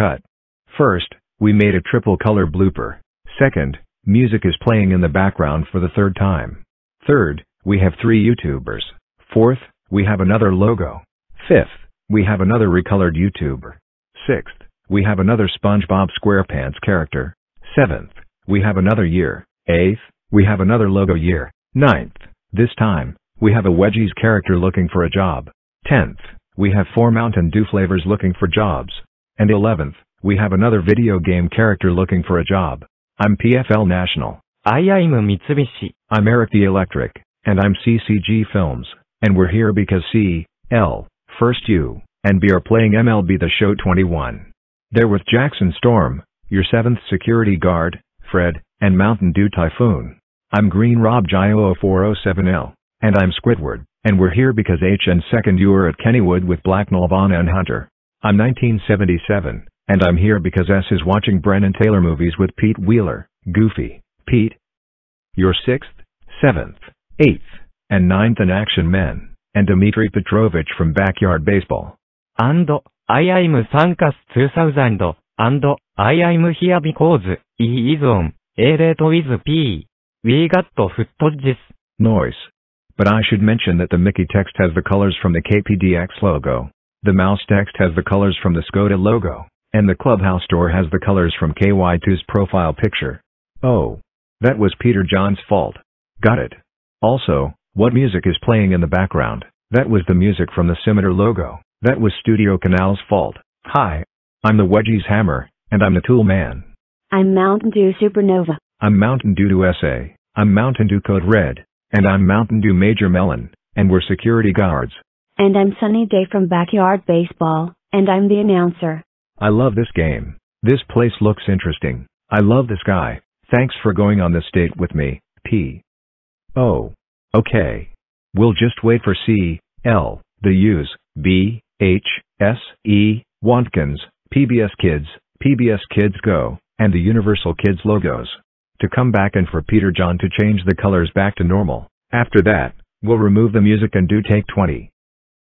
cut. First, we made a triple color blooper. Second, music is playing in the background for the third time. Third, we have three YouTubers. Fourth, we have another logo. Fifth, we have another recolored YouTuber. Sixth, we have another SpongeBob SquarePants character. Seventh, we have another year. Eighth, we have another logo year. Ninth, this time, we have a Wedgies character looking for a job. Tenth, we have four Mountain Dew flavors looking for jobs. And eleventh, we have another video game character looking for a job. I'm PFL National. I am Mitsubishi. I'm Eric the Electric, and I'm CCG Films, and we're here because C, L, First U, and B are playing MLB The Show 21. They're with Jackson Storm, your seventh security guard, Fred, and Mountain Dew Typhoon. I'm Green Rob Gio 407L, and I'm Squidward, and we're here because H and second U are at Kennywood with Black Nirvana and Hunter. I'm 1977, and I'm here because S is watching Brennan Taylor movies with Pete Wheeler, Goofy, Pete. Your sixth, seventh, eighth, and ninth in Action Men, and Dmitry Petrovich from Backyard Baseball. And I am Sankas 2000, and I am here because he is on A rate with P. We got footage. Noise. But I should mention that the Mickey text has the colors from the KPDX logo. The mouse text has the colors from the Skoda logo, and the Clubhouse door has the colors from KY2's profile picture. Oh. That was Peter John's fault. Got it. Also, what music is playing in the background? That was the music from the Scimitar logo. That was Studio Canal's fault. Hi. I'm the Wedgies Hammer, and I'm the Tool Man. I'm Mountain Dew Supernova. I'm Mountain Dew USA. I'm Mountain Dew Code Red. And I'm Mountain Dew Major Melon. And we're security guards. And I'm Sunny Day from Backyard Baseball, and I'm the announcer. I love this game. This place looks interesting. I love this guy. Thanks for going on this date with me, P. Oh. Okay. We'll just wait for C, L, the U's, B, H, S, E, Watkins, PBS Kids, PBS Kids Go, and the Universal Kids logos. To come back and for Peter John to change the colors back to normal. After that, we'll remove the music and do take 20.